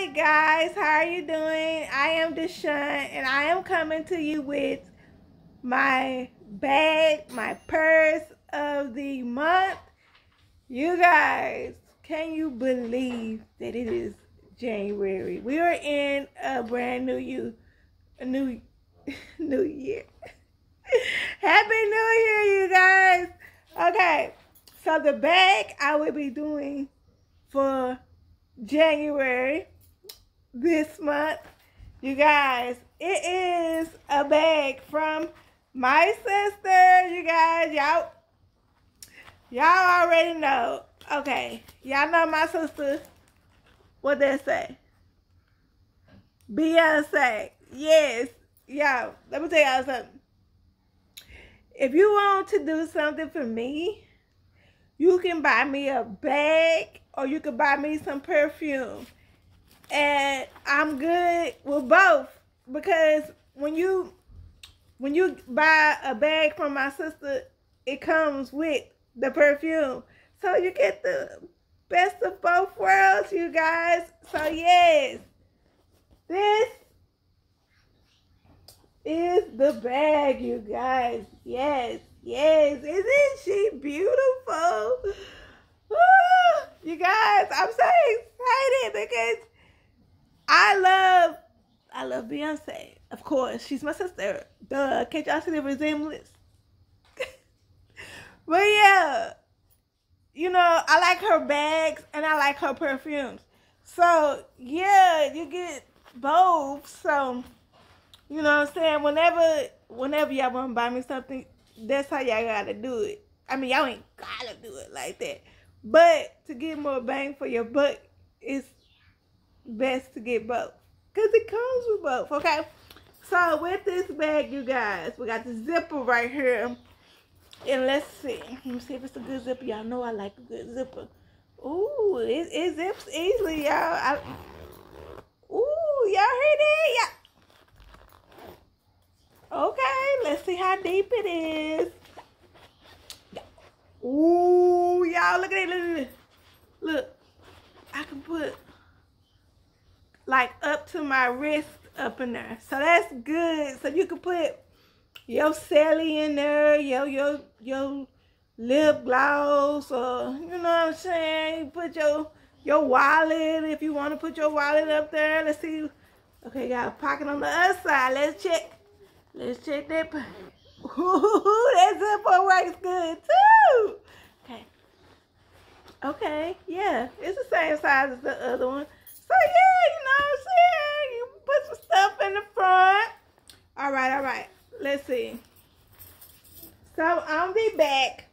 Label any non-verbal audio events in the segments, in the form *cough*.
Hi guys, how are you doing? I am Deshawn and I am coming to you with my bag, my purse of the month. You guys, can you believe that it is January? We are in a brand new you a new *laughs* new year. *laughs* Happy New Year, you guys. Okay. So the bag I will be doing for January this month. You guys, it is a bag from my sister. You guys, y'all, y'all already know. Okay, y'all know my sister. What they say? Beyonce. Yes. Y'all, let me tell y'all something. If you want to do something for me, you can buy me a bag or you can buy me some perfume. And I'm good with both because when you when you buy a bag from my sister, it comes with the perfume. So you get the best of both worlds, you guys. So yes, this is the bag, you guys. Yes, yes. Isn't she beautiful? Ah, you guys, I'm so excited because I love, I love Beyonce. Of course, she's my sister. Duh, can't y'all see the resemblance? *laughs* but yeah, you know, I like her bags and I like her perfumes. So yeah, you get both. So you know what I'm saying? Whenever whenever y'all wanna buy me something, that's how y'all gotta do it. I mean y'all ain't gotta do it like that. But to get more bang for your buck, it's best to get both. Cause it comes with both, okay? So with this bag, you guys, we got the zipper right here. And let's see. Let me see if it's a good zipper. Y'all know I like a good zipper. Ooh, it, it zips easily, y'all. Ooh, y'all heard it? Yeah. Okay, let's see how deep it is. Ooh, y'all, look at it. Look, at it. look, I can put like up to my wrist up in there. So that's good. So you can put your celly in there, your your your lip gloss, or you know what I'm saying. You put your your wallet if you want to put your wallet up there. Let's see. Okay, got a pocket on the other side. Let's check. Let's check that. *laughs* Ooh, that zipper works good too. Okay. Okay, yeah. It's the same size as the other one. So yeah, you know what I'm saying? You put in the front. All right, all right. Let's see. So on the back,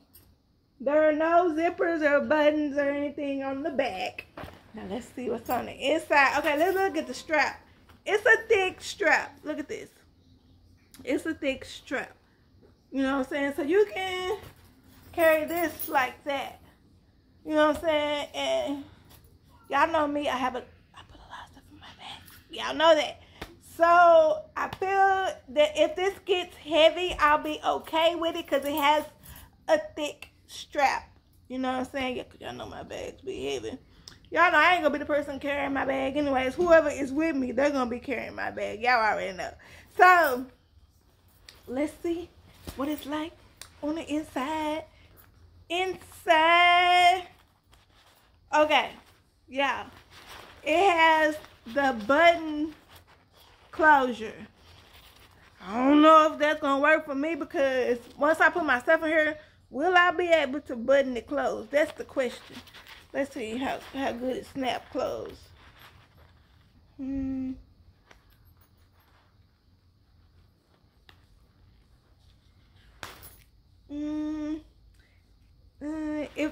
there are no zippers or buttons or anything on the back. Now let's see what's on the inside. Okay, let's look at the strap. It's a thick strap. Look at this. It's a thick strap. You know what I'm saying? So you can carry this like that. You know what I'm saying? And y'all know me, I have a I put a lot of stuff in my bag. Y'all know that. So I feel that if this gets heavy, I'll be okay with it because it has a thick strap. You know what I'm saying? Y'all know my bags be heavy. Y'all know I ain't gonna be the person carrying my bag anyways. Whoever is with me, they're gonna be carrying my bag. Y'all already know. So let's see what it's like on the inside. Inside. Okay. Yeah. It has the button closure. I don't know if that's to work for me because once I put my stuff in here, will I be able to button it closed? That's the question. Let's see how, how good it snap closed. Hmm. Mm, uh, if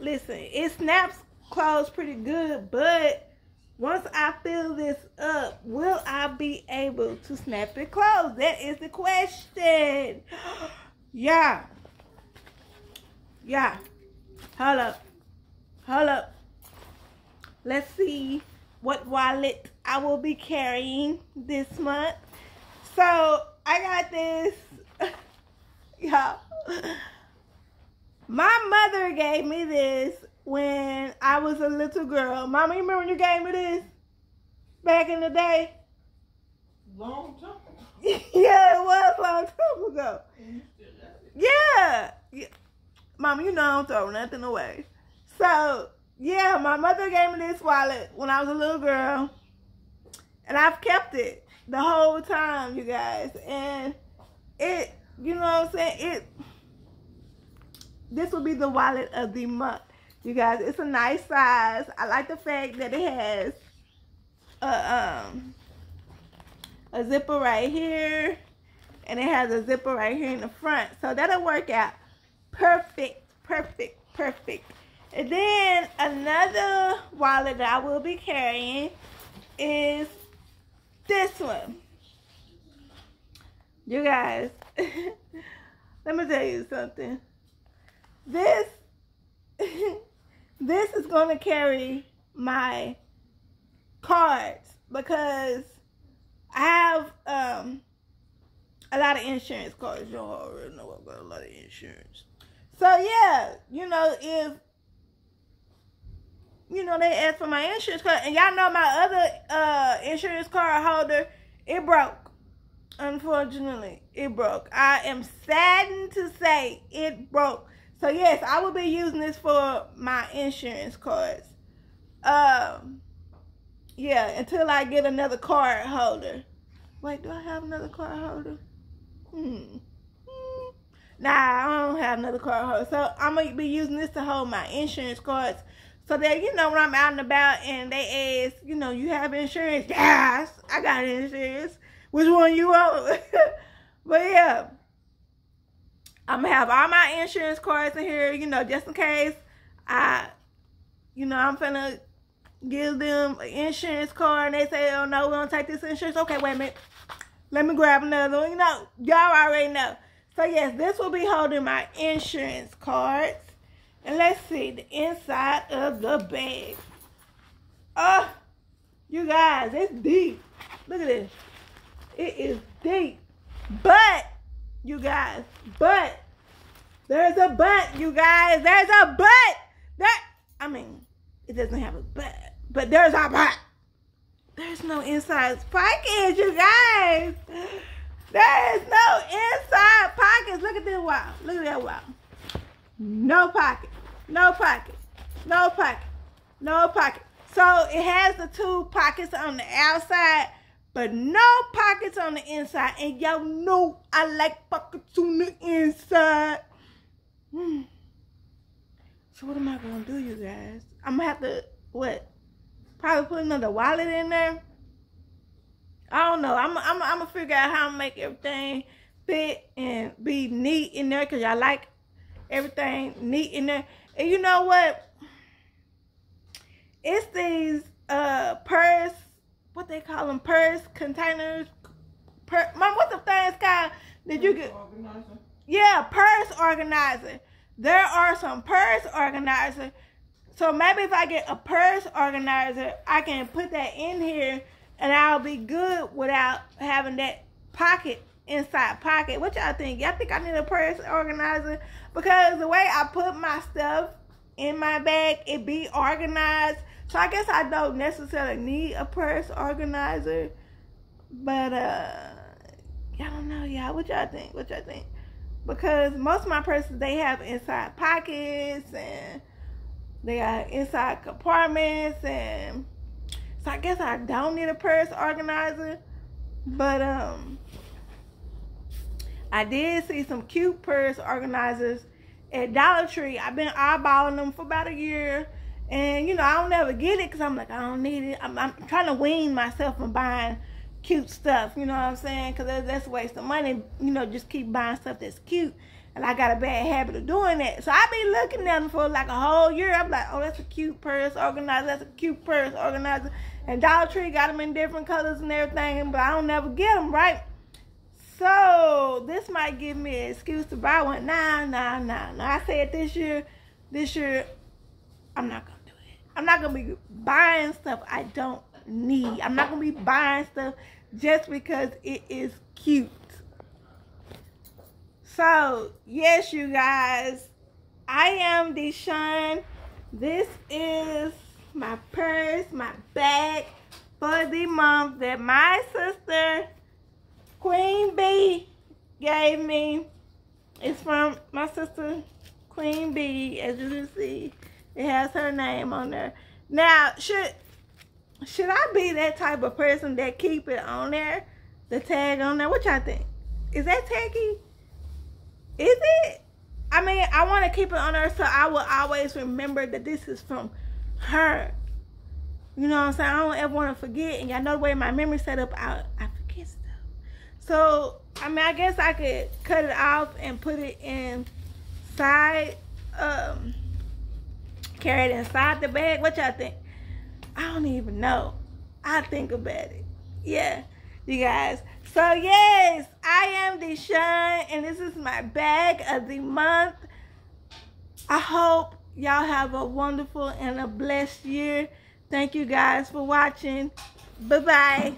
listen, it snaps closed pretty good, but once I fill this up, will I be able to snap it closed? That is the question. *gasps* yeah. Yeah. Hold up. Hold up. Let's see what wallet I will be carrying this month. So I got this. *laughs* yeah. *laughs* My mother gave me this when I was a little girl. Mama, you remember when you gave me this? back in the day? Long time. *laughs* yeah, it was a long time ago. Yeah. yeah. Mama, you know I don't throw nothing away. So, yeah, my mother gave me this wallet when I was a little girl. And I've kept it the whole time, you guys. And it, you know what I'm saying? It, this will be the wallet of the month. You guys, it's a nice size. I like the fact that it has a, um, a zipper right here. And it has a zipper right here in the front. So that'll work out perfect, perfect, perfect. And then another wallet that I will be carrying is this one. You guys, *laughs* let me tell you something. This, *laughs* this is going to carry my cards because I have um, a lot of insurance cards. Y'all already know I've got a lot of insurance. So yeah, you know, if you know, they asked for my insurance card. And y'all know my other uh, insurance card holder, it broke. Unfortunately, it broke. I am saddened to say it broke. So yes, I will be using this for my insurance cards. Um, yeah, until I get another card holder. Wait, do I have another card holder? Hmm. hmm. Nah, I don't have another card holder. So I'm gonna be using this to hold my insurance cards so that, you know, when I'm out and about and they ask, you know, you have insurance? *laughs* Yes, I got insurance. Which one you want? *laughs* but yeah, I'm to have all my insurance cards in here, you know, just in case I, you know, I'm finna give them an insurance card and they say, oh no, we don't take this insurance. Okay, wait a minute. Let me grab another one. You know, y'all already know. So yes, this will be holding my insurance cards. And let's see the inside of the bag. Oh, you guys, it's deep. Look at this. It is deep. But, you guys, but, there's a but, you guys. There's a but. That, I mean, it doesn't have a but, but there's a but. There's no inside pockets, you guys. There is no inside pockets. Look at this wow. Look at that wow. No pocket no pocket, no pocket, no pocket. So it has the two pockets on the outside, but no pockets on the inside. And y'all know I like pockets on the inside. Hmm. So what am I gonna do, you guys? I'm gonna have to what? Probably put another wallet in there. I don't know. I'm I'm I'm gonna figure out how to make everything fit and be neat in there because I like everything neat in there. And you know what? It's these uh purse, what they call them, purse containers. Per, mom, what the things called? Did you get? Organizer. Yeah, purse organizer. There are some purse organizer. So maybe if I get a purse organizer, I can put that in here and I'll be good without having that pocket inside pocket. What y'all think? Y'all think I need a purse organizer? Because the way I put my stuff in my bag, it be organized. So I guess I don't necessarily need a purse organizer. But uh I don't know, y'all. What y'all think? What y'all think? Because most of my purses they have inside pockets and they got inside compartments and so I guess I don't need a purse organizer. But um I did see some cute purse organizers at Dollar Tree. I've been eyeballing them for about a year. And, you know, I don't ever get it because I'm like, I don't need it. I'm, I'm, trying to wean myself from buying cute stuff. You know what I'm saying? Because that's, a waste of money. You know, just keep buying stuff that's cute. And I got a bad habit of doing that. So I be looking at them for like a whole year. I'm like, oh, that's a cute purse organizer. That's a cute purse organizer. And Dollar Tree got them in different colors and everything. But I don't never get them, right? So this might give me an excuse to buy one. Nah, nah, nah, nah. I said this year, this year, I'm not gonna. I'm not gonna be buying stuff I don't need. I'm not gonna be buying stuff just because it is cute. So yes, you guys, I am Deshawn. This is my purse, my bag for the month that my sister, Queen B, gave me. It's from my sister, Queen B, as you can see. It has her name on there. Now, should should I be that type of person that keep it on there? The tag on there? What y'all think? Is that tacky? Is it? I mean, I want to keep it on there so I will always remember that this is from her. You know what I'm saying? I don't ever want to forget. And y'all know the way my memory set up, I, I forget stuff. So, I mean, I guess I could cut it off and put it inside, um, carry it inside the bag. What y'all think? I don't even know. I think about it. Yeah, you guys. So, yes, I am Deshawn, and this is my bag of the month. I hope y'all have a wonderful and a blessed year. Thank you guys for watching. Bye-bye.